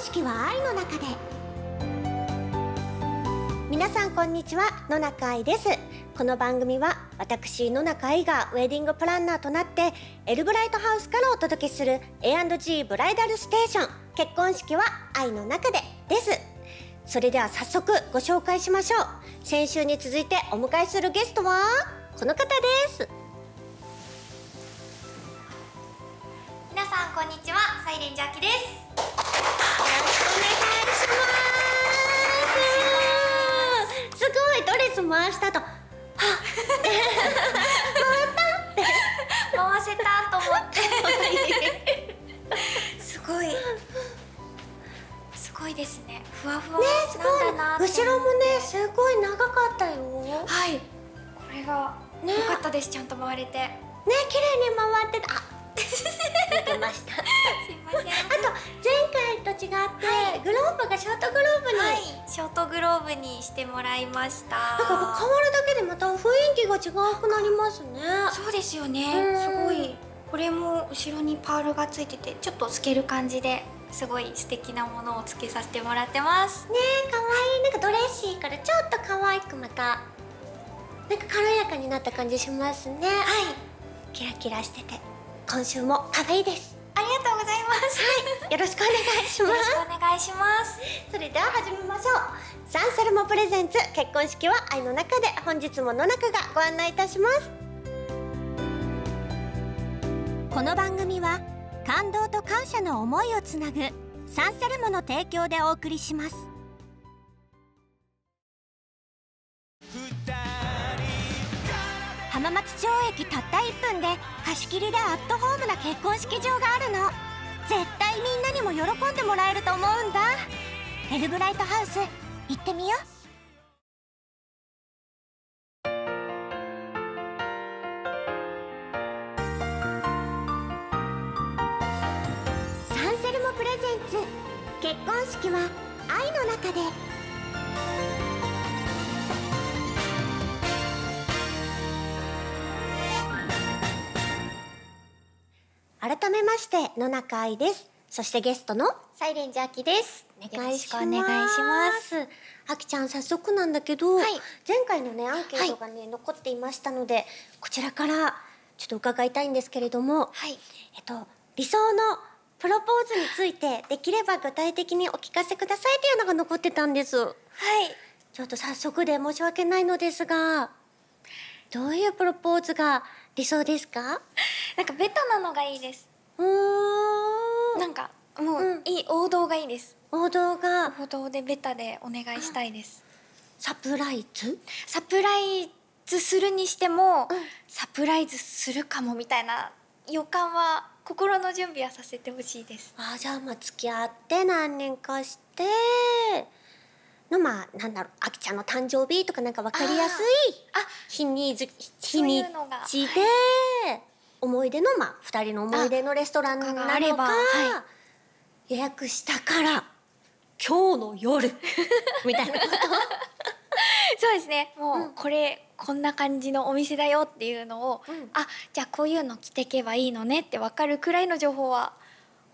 式は愛の中で。皆さんこんにちは野中愛です。この番組は私野中愛がウェディングプランナーとなってエルブライトハウスからお届けする A&G ブライダルステーション。結婚式は愛の中でです。それでは早速ご紹介しましょう。先週に続いてお迎えするゲストはこの方です。皆さんこんにちは。サイレンジャーキです。回したと。はっ回せたと思って。すごい。すごいですね。ふわふわなんだなって。後ろもねすごい長かったよ。ねはい。これがね良かったです。ちゃんと回れて。綺麗に回ってた。あ見てました。あとすいません。前回と違って、グローブがショートグローブに、はい。ショートグローブにしてもらいました。なんか変わるだけでまた雰囲気が違くなりますね。そうですよね。うん。すごい。これも後ろにパールがついててちょっと透ける感じですごい素敵なものをつけさせてもらってます。ねえ可愛い。なんかドレッシーからちょっと可愛くまたなんか軽やかになった感じしますね。はい。キラキラしてて今週も可愛いです。ありがとうございます。よろしくお願いしまよろしすくお願いします。それでは始めましょう。サンセルモプレゼンツ結婚式は愛の中で本日も野中がご案内いたします。この番組は感動と感謝の思いをつなぐサンセルモの提供でお送りします浜松町駅たった1分で貸し切りでアットホームな結婚式場があるの。絶対みんなにも喜んでもらえると思うんだ。エルブライトハウス行ってみよう。サンセルモプレゼンツ。結婚式は愛の中で。改めまして野中愛です。そしてゲストのサイレンジャーキです。お願いします。よろしくお願いします。あきちゃん早速なんだけど、はい。前回のねアンケートがね、残っていましたのでこちらからちょっと伺いたいんですけれどもはい。えっと理想のプロポーズについてできれば具体的にお聞かせくださいというのが残ってたんです。はい。ちょっと早速で申し訳ないのですがどういうプロポーズが理想ですか？なんかベタなのがいいです。うーん。なんかもう、うんいい王道がいいです。王道が。王道でベタでお願いしたいです。サプライズ？サプライズするにしても、うん。サプライズするかもみたいな予感は心の準備はさせてほしいです。あじゃあまあ付き合って何年かしてのまあなんだろうあきちゃんの誕生日とかなんか分かりやすいあ日にちそう日にちで思い出のまあ2人の思い出のレストランなのかとかがあればは予約したから今日の夜 みたいなこと。そうですね。もう、うんこれこんな感じのお店だよっていうのを、うん。あじゃあこういうの着てけばいいのねって分かるくらいの情報は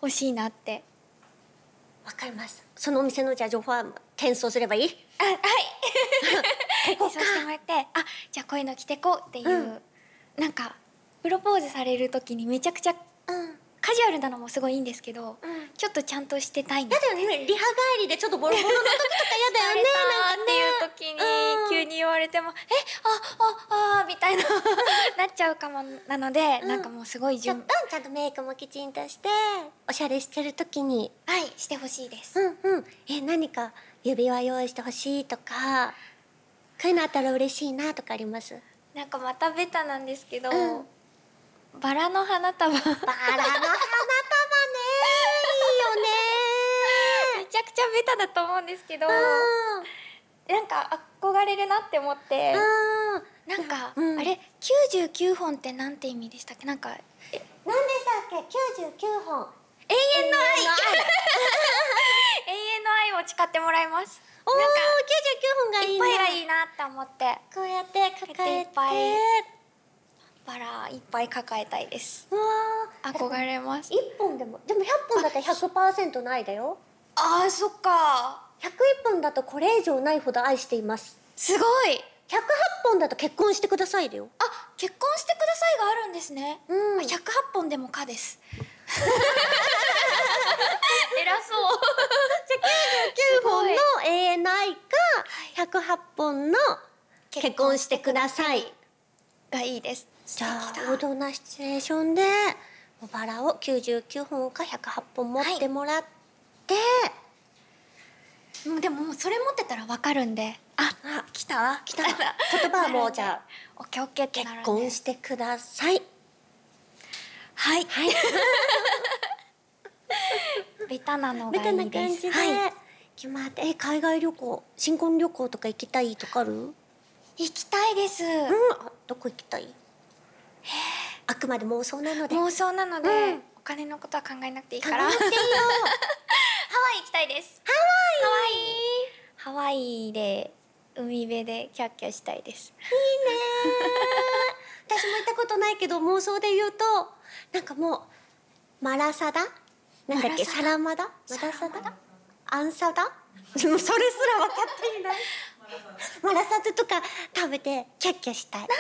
欲しいなってわかりました。そのお店のじゃあ情報は転送すればいい？あはい。ここそうしてもらってあじゃあこういうの着てこうっていう、うん。なんかプロポーズされる時にめちゃくちゃうん。カジュアルなのもすごいいいんですけど、うんちょっとちゃんとしてたいな。やだよねリハ帰りでちょっとボロボロの時とかやだよねなんかっていう時に急に言われても、えあああみたいななっちゃうかもなので、うん。なん。かもうすごいちょっ順とちゃん。とメイクもきちん。としておしゃれしてる時にはいしてほしいです、うん。うん。え何か指輪用意してほしいとかこういうのあったら嬉しいなとかありますなん。かまたベタなん。ですけど、うん。バラの花束めバラの花束ねいいよちゃくちゃベタだと思うんですけど、ねなんか憧れるなって思って、なんか、うん。あれ99本ってなんて意味でしたっけ？なんかえ何でしたっけ？99本。永遠の愛。永遠の愛。永遠の愛を誓ってもらいます。おおなんか99本がいいいっねぱいがいいなって思って。こうやって抱えて。いっぱいバラいっぱい抱えたいです。うわ憧れます。一本でもでも100本だったら100%ないだよあーそっか。101本だとこれ以上ないほど愛しています。すごい。108本だと結婚してくださいだよ。あ結婚してくださいがあるんですね、うん。あ108本でもかです。偉そう。9本の永遠の愛か108本の結婚してください。がいいです。じゃあ王道なシチュエーションでおバラを99本か108本持ってもらって、もうでももうそれ持ってたらわかるんで。ああ来たな来たな 言葉はもうじゃあオッケーオッケーってな結婚してください。はい。はい。ベタなのがいないいで。すはい。決まってえ海外旅行新婚旅行とか行きたいとかある？うん行きたいです、あどこ行きたい？あくまで妄想なので。妄想なので、うん。お金のことは考えなくていいから。考えていいよたいです。ハワイ。ハワイで海辺でキャッキャしたいです。私も行ったことないけど妄想で言うとなんかもうマラサダ？なんだっけ？サラマダ？マラサダ？アンサダ？もうそれすら分かっていない。マラサダとか食べてキャッキャしたい。なんか。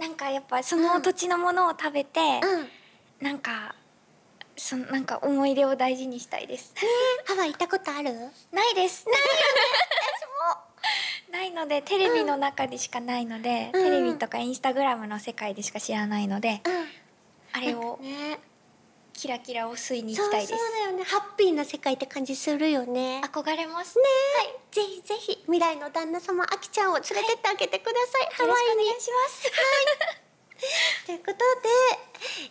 なんかやっぱその土地のものを食べて、うん。なんかそのなんか思い出を大事にしたいです。ハワイ行ったことある？ないです。ないよね私も。ないのでテレビの中でしかないので、うん。テレビとかインスタグラムの世界でしか知らないので、うん。あれをね。キラキラを吸いに行そうきたいです。そうだよね。ハッピーな世界って感じするよね。憧れます。ね。え、ぜひぜひ未来の旦那様あきちゃんを連れてってあげてください、ハワイにお願いします ということで、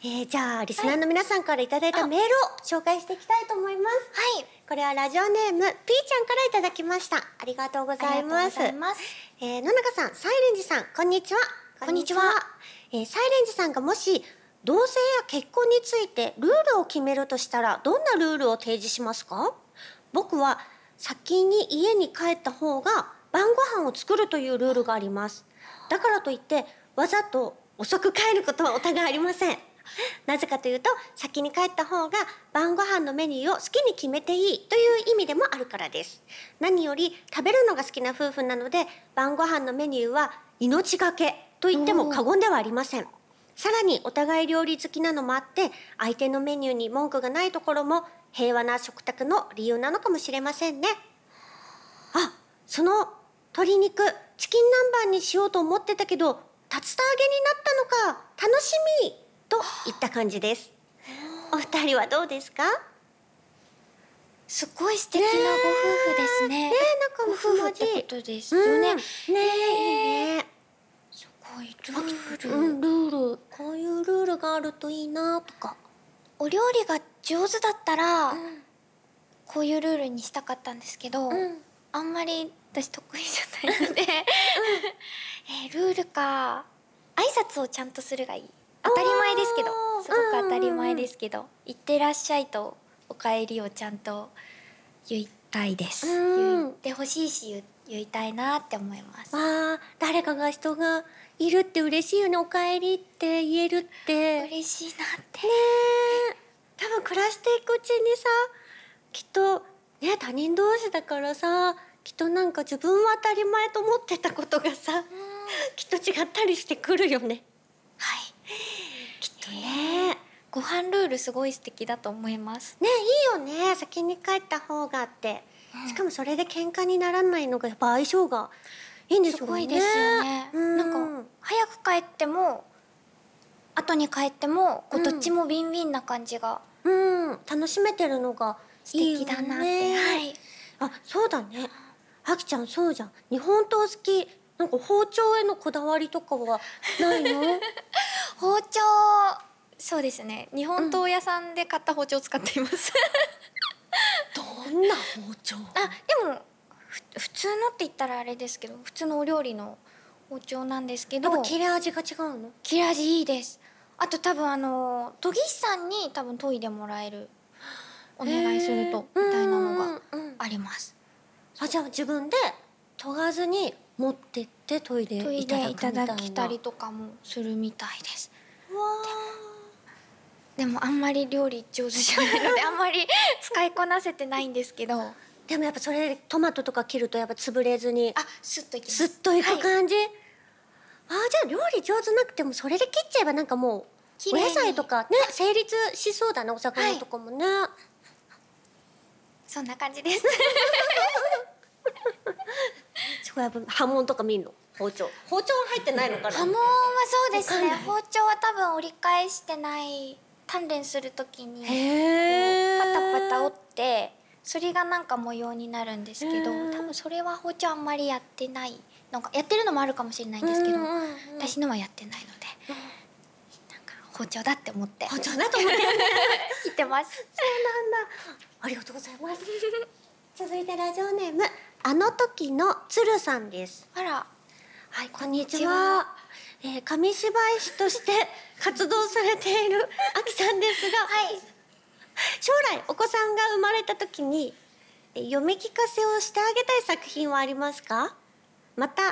えーじゃあリスナーの皆さんからいただいたメールを紹介していきたいと思います。はい。これはラジオネーム P ちゃんからいただきました。ありがとうございます。ます。えー野中さんサイレンジさんこんにちは。こんにちは。えーサイレンジさんがもし同性や結婚についてルールを決めるとしたらどんなルールを提示しますか？僕は先に家に帰った方が晩ご飯を作るというルールがあります。だからといってわざと遅く帰ることはお互いありません。なぜかというと先に帰った方が晩ご飯のメニューを好きに決めていいという意味でもあるからです。何より食べるのが好きな夫婦なので晩ご飯のメニューは命がけと言っても過言ではありません。さらにお互い料理好きなのもあって相手のメニューに文句がないところも平和な食卓の理由なのかもしれませんね。あその鶏肉チキン南蛮にしようと思ってたけど竜田揚げになったのか楽しみといった感じです。お二人はどうですか？ねすごい素敵なご夫婦ですね。え仲夫婦っ凄まじいてことですよね、うん。ねねすごいルール、うんルール。こういうルールがあるといいなとか。お料理が上手だったら、こういうルールにしたかったんですけど、うん。あんまり私得意じゃないので、えールールか。挨拶をちゃんとするがいい。当たり前ですけど。すごく当たり前ですけど「いってらっしゃい」と「おかえり」をちゃんと言いたいです、うん。言ってほしいし言言いたいなって思います。あー。誰かが人がいるって嬉しいよね。おかえりって言えるって。ね嬉しいなって。え。多分暮らしていくうちにさきっとね他人同士だからさきっとなんか自分は当たり前と思ってたことがさきっと違ったりしてくるよね。はい。きっとね。ご飯ルールすごい素敵だと思います。ねいいよね。先に帰った方がって、しかもそれで喧嘩にならないのがやっぱ相性がいいんですよね。すごいですよね、うん。なんか早く帰っても後に帰ってもこううん。どっちもウィンウィンな感じがうん。楽しめてるのが素いいよね。敵だなって、はい。あそうだねあきちゃんそうじゃん。日本刀好き。なんか包丁へのこだわりとかはないの？包丁。そうですね。日本刀屋さんで買った包丁を使っています、どんな包丁？あでもふ普通のって言ったらあれですけど普通のお料理の包丁なんですけど。やっぱ切れ味が違うの？切れ味いいです。あと多分あの研ぎ師さんに多分研いでもらえる。お願いするとみたいなのがありますあじゃあ自分で研がずに持ってって研いで研いいただでいたくみたいな。だきたりとかもするみたいです。わでもあんまり料理上手じゃないのであんまり 使いこなせてないんですけど。あでもやっぱそれトマトとか切るとやっぱ潰れずにスッといきます。スッといくはい。感じ、あーじゃあ料理上手なくてもそれで切っちゃえばなんかもうお野菜とかね成立しそうだなお魚とかもね、そんな感じです すごいやっぱ波紋とか見んの？包丁。包丁は入ってないのかな？波紋はそうですね。包丁は多分折り返してない鍛錬するときにパタパタ折ってそれがなんか模様になるんですけど多分それは包丁あんまりやってないなんかやってるのもあるかもしれないんですけどうんうんうん私のはやってないのでなんか包丁だって思って包丁だと思って。切ってます。そうなんだ。ありがとうございます。続いてラジオネームあの時の鶴さんです。あら。はいこんにちは。えー紙芝居師として 活動されているあきさんですが、はい。将来お子さんが生まれた時にえ読み聞かせをしてあげたい作品はありますか？また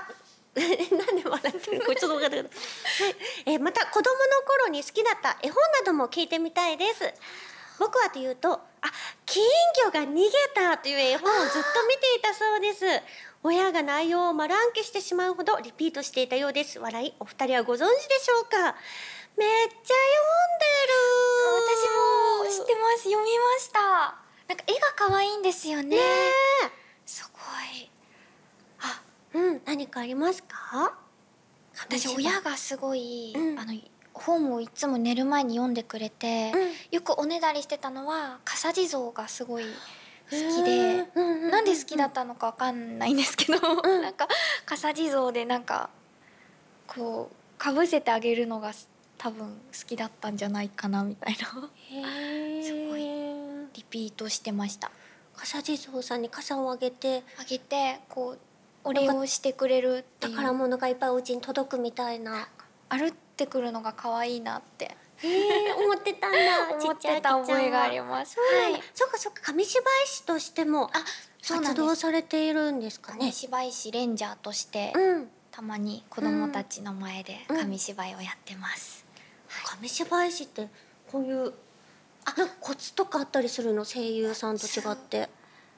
なんで笑ってるの？これちょっと分かんないけど、はい。えまた子供の頃に好きだった絵本なども聞いてみたいです僕はというとあ金魚が逃げたという絵本をずっと見ていたそうです。親が内容を丸暗記してしまうほどリピートしていたようです。笑いお二人はご存知でしょうか？めっちゃ読んでる。私も知ってます。読みました。なんか絵が可愛いんですよね。ねすごい。えうん何かありますか？私親がすごい、うん。あの本をいつも寝る前に読んでくれて、うん。よくおねだりしてたのは笠地蔵がすごい好きへでー。うんうんうんなんで好きだったのかわかんないんですけど、うん。なんか笠地蔵でなんかこうかぶせてあげるのが多分好きだったんじゃないかなみたいな。すごいリピートしてました。笠地蔵さんに傘をあげてあげてこうお礼をしてくれる宝物がいっぱいお家に届くみたいな。歩ってくるのが可愛いなって。へえ思ってたんだ。思ってた覚えがあります。はい。そうかそうか。紙芝居師としてもあそう活動されているんですかね。紙芝居師レンジャーとして、うん。たまに子供たちの前で紙芝居をやってます、紙芝居師ってこういうあ。なんかコツとかあったりするの？声優さんと違って。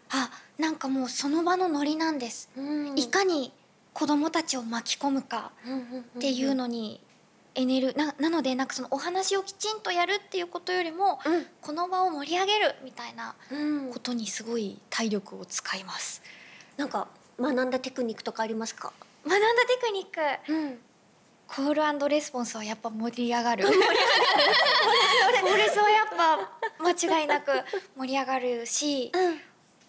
あなんかもうその場のノリなんです、うん。いかに子供たちを巻き込むかっていうのにエネルななのでなんかそのお話をきちんとやるっていうことよりも、うん。この場を盛り上げるみたいなうん。ことにすごい体力を使います。なんか学んだテクニックとかありますか？学んだテクニック？うん。コールレスポンスはやっぱ盛り上がる。盛り上がるコールスはやっぱ間違いなく盛り上がるし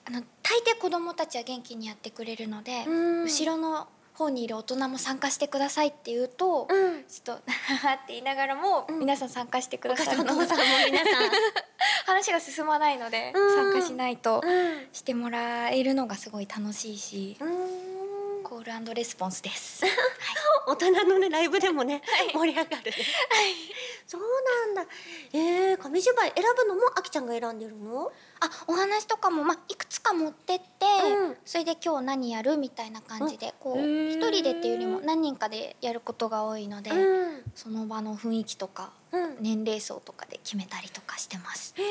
あの大抵子供たちは元気にやってくれるので、うん。後ろの方にいる大人も参加してくださいって言うと、うん。ちょっと「はは」って言いながらも、うん。皆さん参加してくださるのでさんお父さんも皆さん。話が進まないので、うん。参加しないとうん。してもらえるのがすごい楽しいし、うんコールレスポンスです。大人のねライブでもね、はい盛り上がるね。そうなんだ。えー、紙芝居選ぶのもあきちゃんが選んでるの？あお話とかも、まあ、いくつか持ってって、うんそれで今日何やるみたいな感じでこう一人でっていうよりも何人かでやることが多いので、うん。その場の雰囲気とかうん。年齢層とかで決めたりとかしてます。え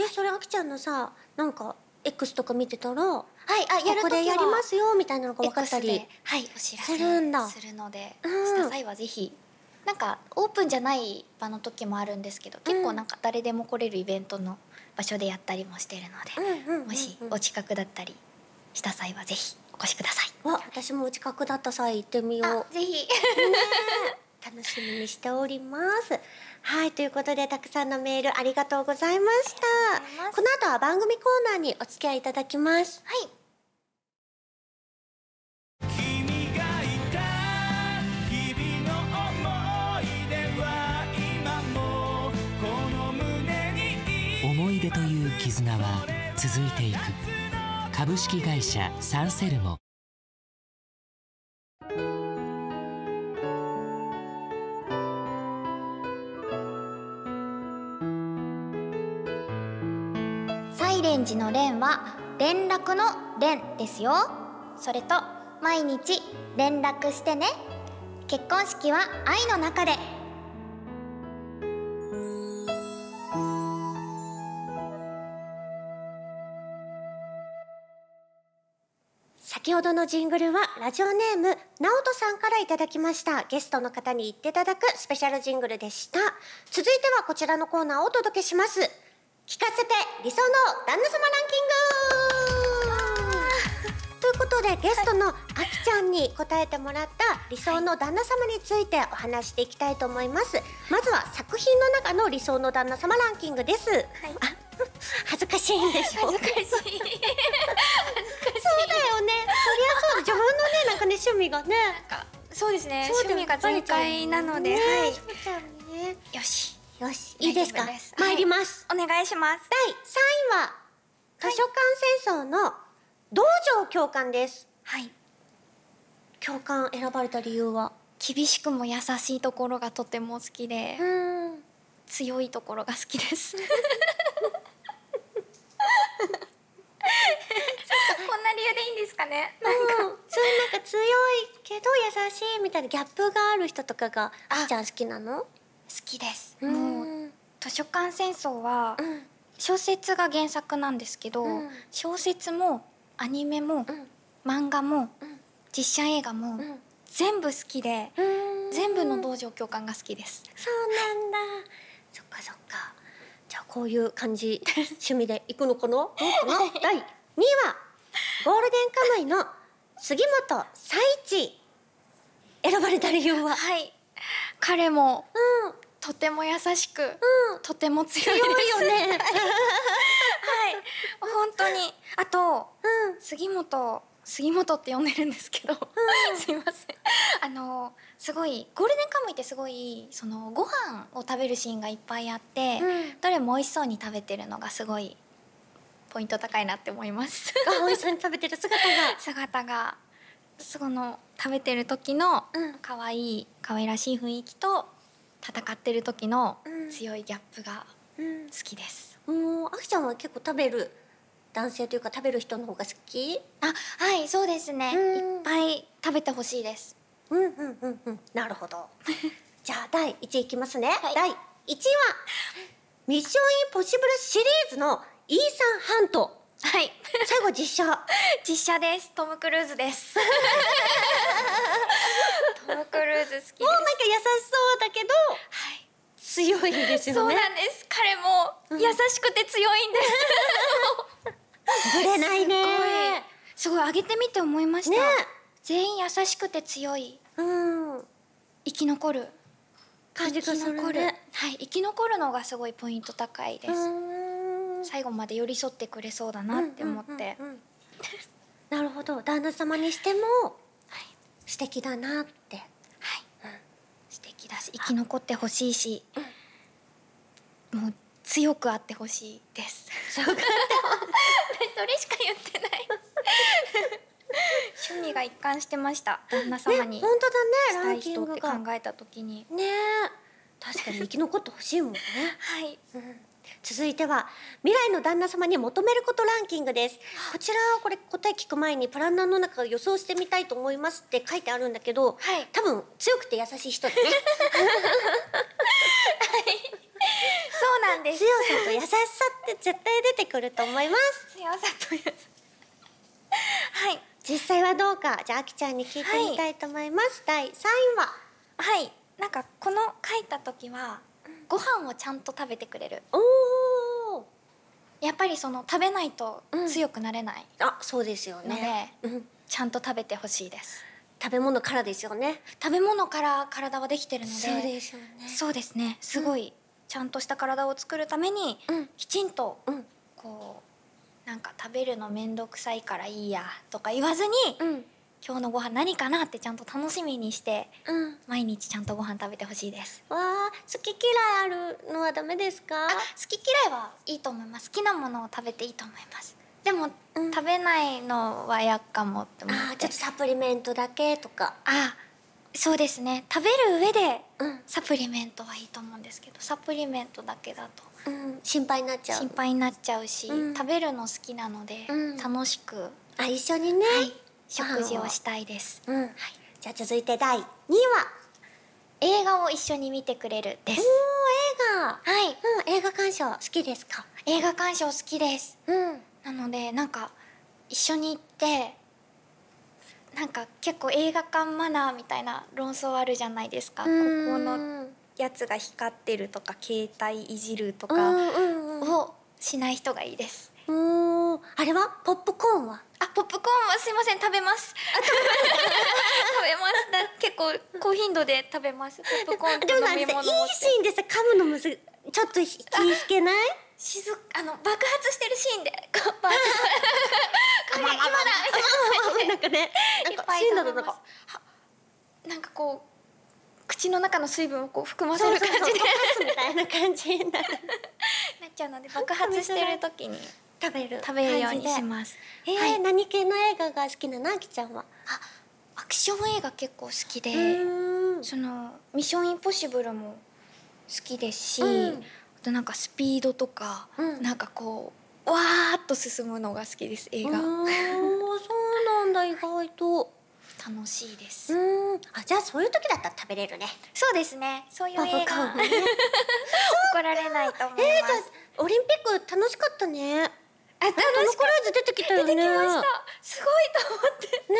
ー、えそれあきちゃんのさなんか X とか見てたらこはい、あやるこでやりますよみたいなのが分かったりで。はいお知らせするんだするので、うんした際はぜひなんかオープンじゃない場の時もあるんですけど結構なんか誰でも来れるイベントの場所でやったりもしてるので、もしお近くだったりした際はぜひお越しください。わ私もお近くだった際行ってみよう。あぜひ楽しみにしております。はい、ということでたくさんのメールありがとうございました。この後は番組コーナーにお付き合いいただきます。はい。君がいた日々の思い出は今もこの胸に思い出という絆は続いていく。株式会社サンセルモイレンジの連は連絡の連ですよ。それと毎日連絡してね。結婚式は愛の中で。先ほどのジングルはラジオネームナオトさんからいただきました。ゲストの方に言っていただくスペシャルジングルでした。続いてはこちらのコーナーをお届けします。聞かせて理想の旦那様ランキング。ということでゲストのあきちゃんに答えてもらった理想の旦那様についてお話していきたいと思います。まずは作品の中の理想の旦那様ランキングです、はい。あ恥ずかしいんでしょ恥ずかしい。そうだよね。そりゃそう。自分のね、なんかね、趣味がね。そうですね。趣味が全開なので、ねはい。ね。よしよし、いいですか。参ります。お願いします第三位は。図書館戦争の道場教官です。はい教官選ばれた理由は？厳しくも優しいところがとても好きで、うん。強いところが好きです こんな理由でいいんですかねなんか、そういうなんか強いけど優しいみたいなギャップがある人とかが、あきちゃん好きなの？好きですうんもう図書館戦争はうん。小説が原作なんですけど、うん小説もアニメもうん。漫画もうん。実写映画もうん。全部好きでうん全部の道場教官が好きですそうなんだ。そっかそっか。じゃあこういう感じ 趣味で行くのかな？どうかな？第2位はゴールデンカムイの杉本彩一選ばれた理由は？はい彼もうんとても優しく、うん。とても強いよね。はい。本当に。あとうん。杉本杉本って呼んでるんですけど、すいません。あのすごいゴールデンカムイってすごいそのご飯を食べるシーンがいっぱいあって、うん。どれも美味しそうに食べてるのがすごいポイント高いなって思います。あ美味しそうに食べてる姿が。姿がその食べてる時のうん。可愛い可愛らしい雰囲気と戦ってる時のうん強いギャップがうん好きです、もうあきちゃんは結構食べる？男性というか食べる人の方が好き？あはいそうですね、うんいっぱい食べてほしいですうんうんうんうん。なるほど。じゃあ第1位いきますね。はい第1位はミッションインポッシブルシリーズのイーサンハント。はい 最後実写。実写ですトム・クルーズですト ム・クルーズ好きです。もうなんか優しそうだけどはい。強いですそうよね。なんです。彼も優しくて強いんです、ぶれないね。すごい。上げてみて思いました、ね。全員優しくて強い。うん。生き残る。感じがするね。はい。生き残るのがすごいポイント高いです、うん。最後まで寄り添ってくれそうだなって思って、なるほど。旦那様にしてもはい素敵だなって。はい、素敵だし生き残ってほしいし、もう強くあってほしいです。そ れしか言ってない。趣味が一貫してました。旦那様にね本当だねしたいランキ人って考ングが。えた時に。ねえ確かに生き残ってほしいもんね。はい。うん続いては未来の旦那様に求めることランキングですこちらこれ答え聞く前にプランナーの中予想してみたいと思いますって書いてあるんだけど、はい多分強くて優しい人だね そうなんです。強さと優しさって絶対出てくると思います強さという。はい。実際はどうかじゃああきちゃんに聞いてみたいと思います、第3位は？はい。なんかこの書いた時はご飯をちゃんと食べてくれる。おおやっぱりその食べないとうん。強くなれない。あそうですよので、ね、うん、ちゃんと食べてほしいです。食べ物からですよね。食べ物から体はできてるのでそうですよね。そうですね。すごいちゃんとした体を作るために、うん。きちんとうん。こうなんか食べるの面倒くさいからいいやとか言わずに、うん今日のご飯何かなってちゃんと楽しみにしてうん。毎日ちゃんとご飯食べてほしいです。わあ好き嫌いあるのはダメですか？あ好き嫌いはいいと思います。好きなものを食べていいと思います。でも、うん。食べないのは厄かもって思って。ちょっとサプリメントだけとか。あそうですね。食べる上でうん、サプリメントはいいと思うんですけどサプリメントだけだとうん、心配になっちゃう。心配になっちゃうし、うん。食べるの好きなので、うん。楽しく。あ一緒にね、食事をしたいです。うん、はい、じゃあ続いて第2位は？映画を一緒に見てくれるです。おー映画。はい。うん、映画鑑賞好きですか？映画鑑賞好きです。うん。なのでなんか一緒に行ってなんか結構映画館マナーみたいな論争あるじゃないですか。ここのやつが光ってるとか携帯いじるとうんかをしない人がいいですうんあれはポップコーンは？あポップコーンはすいません食べます。食べます。だ結構高頻度で食べます。ポップコーンと飲み物をかいいシーンでさ噛むのむずちょっとひ気引けない？静あの爆発してるシーンでこう爆発これ今だみたいななんかねなんかシーンだとなんかはなんかこう口の中の水分をこう含ませる感じでみたいな感じになっちゃうので爆発してる時に食べる食べるようにしすます。えーはい。何系の映画が好きなの？あきちゃんは？あアクション映画結構好きで、うん。そのミッションインポッシブルも好きですし、うん。あとなんかスピードとか、うん。なんかこうわーっと進むのが好きです映画、うんそうなんだ意外と。楽しいです、うん。あじゃあそういう時だったら食べれるね。そうですね。そういう映画。怒られないと思いえー、ます、じゃあオリンピック楽しかったねあ楽トム・クルーズ出てきたよね。出てきました。すごいと思って。ね。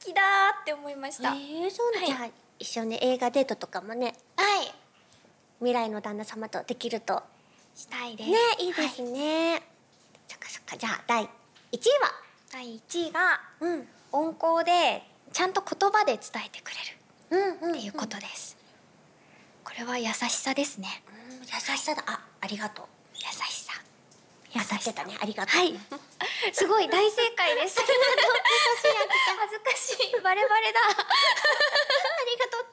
好きだーって思いました、えー、そうなんはいじゃあ一緒に映画デートとかもね。はい。未来の旦那様とできると。したいです。ねいいですね、そっかそっか。じゃあ第1位は？第1位がうん。温厚でちゃんと言葉で伝えてくれる。うんうん。っていうことです、これは優しさですね。うん優しさだ。あありがとう。優しさ優しさ。だねありがとう。はい。すごい大正解です。恥ずかしい。バレバレだ。ありがとう。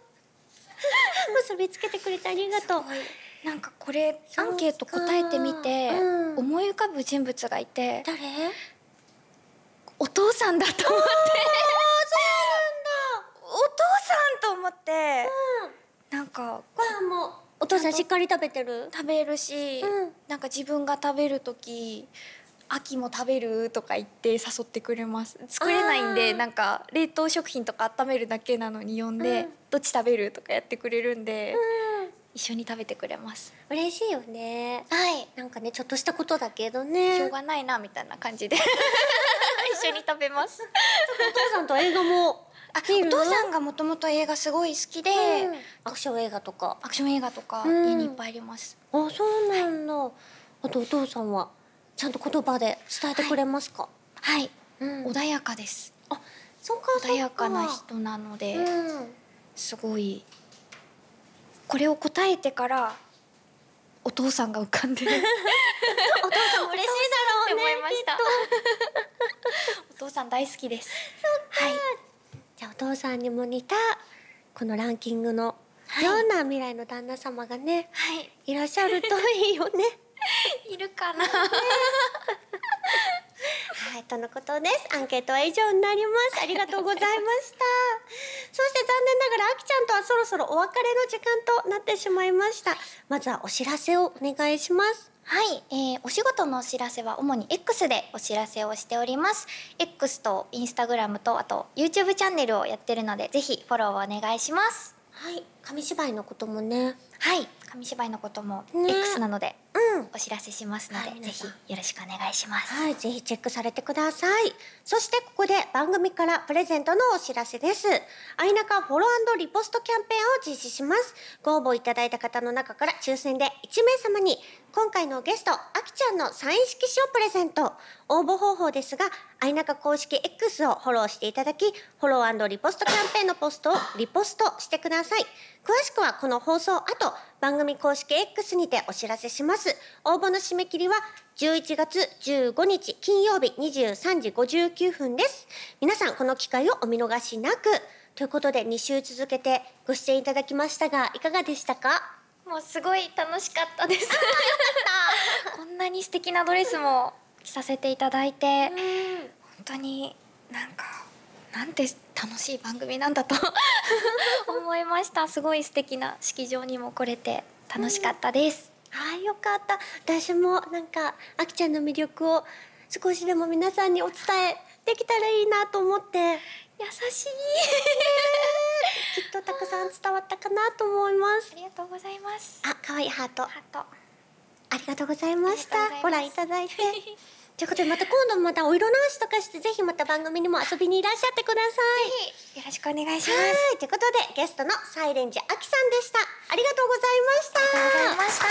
結びつけてくれてありがとう。なんかこれアンケート答えてみて、うん。思い浮かぶ人物がいて誰？お父さんだと思ってお父さんと思って、なんかご飯もお父さんしっかり食べてる？食べるし、うん。なんか自分が食べる時秋も食べるとか言って誘ってくれます。作れないんでなんか冷凍食品とか温めるだけなのに呼んで、うん。どっち食べるとかやってくれるんで、うん。一緒に食べてくれます。嬉しいよね。はい。なんかねちょっとしたことだけどしょねうがないなみたいな感じで。一緒に食べます。お父さんと映画もお父さんがもともと映画すごい好きで、うん。アクション映画とか。アクション映画とかうん。家にいっぱいあります、あそうなんだ、あとお父さんはちゃんと言葉で伝えてくれますか、はい、うん。穏やかです。あそうか穏やかな人なので、うん。すごいこれを答えてからお父さんが浮かんでる。お父さんも嬉しいだろうね思いましたお父さん大好きです父さんにも似たこのランキングのはいような未来の旦那様がね、はいい、らっしゃるといいよね いるかな はい、とのことです。アンケートは以上になります。ありがとうございました。そして残念ながら、あきちゃんとはそろそろお別れの時間となってしまいました。まずはお知らせをお願いします。はい、えーお仕事のお知らせは主に X でお知らせをしております。X と Instagram とあと YouTube チャンネルをやってるのでぜひフォローをお願いします。はい、紙芝居のこともね。はい紙芝居のこともね X なのでうん。お知らせしますので、ぜひはい皆さんよろしくお願いしますはい、ぜひチェックされてください。そしてここで番組からプレゼントのお知らせです。アイナカフォローリポストキャンペーンを実施します。ご応募いただいた方の中から抽選で1名様に今回のゲスト、あきちゃんのサイン色紙をプレゼント。応募方法ですが、アイナカ公式 X をフォローしていただき、フォローリポストキャンペーンのポストをリポストしてください。詳しくはこの放送後、番組公式 X にてお知らせします。応募の締め切りは11月15日金曜日23時59分です。皆さんこの機会をお見逃しなく。ということで2週続けてご出演いただきましたが、いかがでしたか？もうすごい楽しかったです こんなに素敵なドレスも着させていただいて、本当になんかなんて楽しい番組なんだと 思いましたすごい素敵な式場にも来れて楽しかったです、はい、よかった。私もなんか、あきちゃんの魅力を少しでも皆さんにお伝えできたらいいなと思って、優しい きっとたくさん伝わったかなと思いますあ。りがとうございますあ、可愛いハート。ハートありがとうございました。ご覧いただいて。ということでまた今度もまたお色直しとかしてぜひまた番組にも遊びにいらっしゃってください。ぜひよろしくお願いしますはいということでゲストのサイレンジアキさんでした。ありがとうございました。ありがとうございました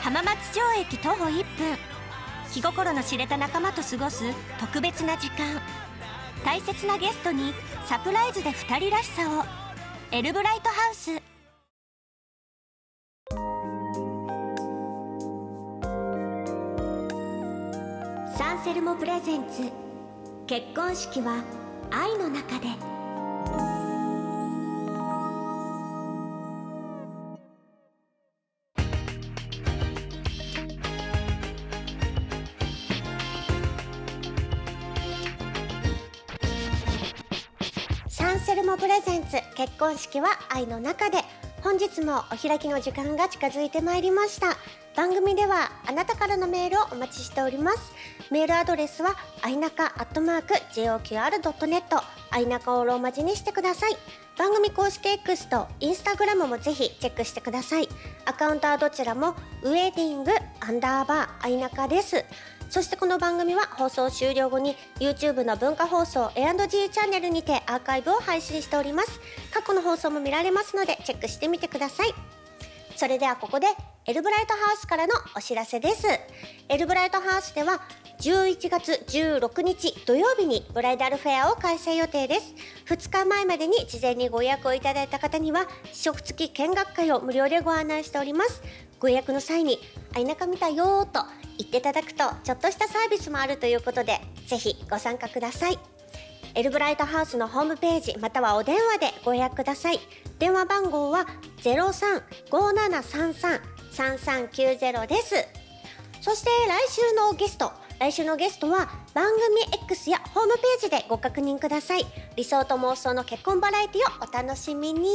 浜松町駅徒歩1分気心の知れた仲間と過ごす特別な時間大切なゲストにサプライズで2人らしさをエルブライトハウスサンセルモプレゼンツ。結婚式は愛の中で。サンセルモプレゼンツ。結婚式は愛の中で。本日もお開きの時間が近づいてまいりました。番組ではあなたからのメールをお待ちしております。メールアドレスはあいなかアットマーク JOQR.net あいなかをローマ字にしてください。番組公式 X とインスタグラムもぜひチェックしてください。アカウントはどちらもウェディングアンダーバーあいなかです。そしてこの番組は放送終了後に YouTube の文化放送 A&G チャンネルにてアーカイブを配信しております。過去の放送も見られますのでチェックしてみてください。それではここでエルブライトハウスからのお知らせです。エルブライトハウスでは11月16日土曜日にブライダルフェアを開催予定です。2日前までに事前にご予約をいただいた方には試食付き見学会を無料でご案内しております。ご予約の際に「あいなか見たよ」と言っていただくとちょっとしたサービスもあるということでぜひご参加ください。エルブライトハウスのホームページまたはお電話でご予約ください。電話番号は0357333390です。そして来週のゲスト来週のゲストは番組 X やホームページでご確認ください。理想と妄想の結婚バラエティをお楽しみに。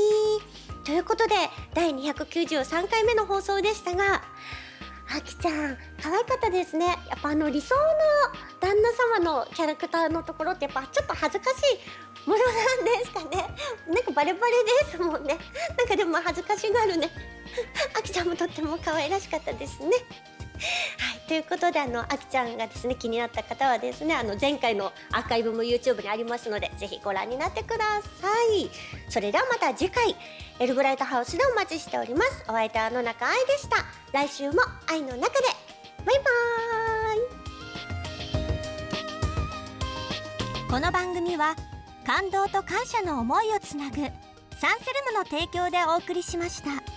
ということで第293回目の放送でしたがあきちゃん可愛かったですね。やっぱあの理想の旦那様のキャラクターのところってやっぱちょっと恥ずかしいものなんですかね。なんかバレバレですもんね。なんかでも恥ずかしがるね。あきちゃんもとっても可愛らしかったですね、ということであのあきちゃんがですね気になった方はですねあの前回のアーカイブも YouTube にありますのでぜひご覧になってください。それではまた次回エルブライトハウスでお待ちしております。お相手は野中愛でした。来週も愛の中でバイバーイ。この番組は感動と感謝の思いをつなぐサンセルムの提供でお送りしました。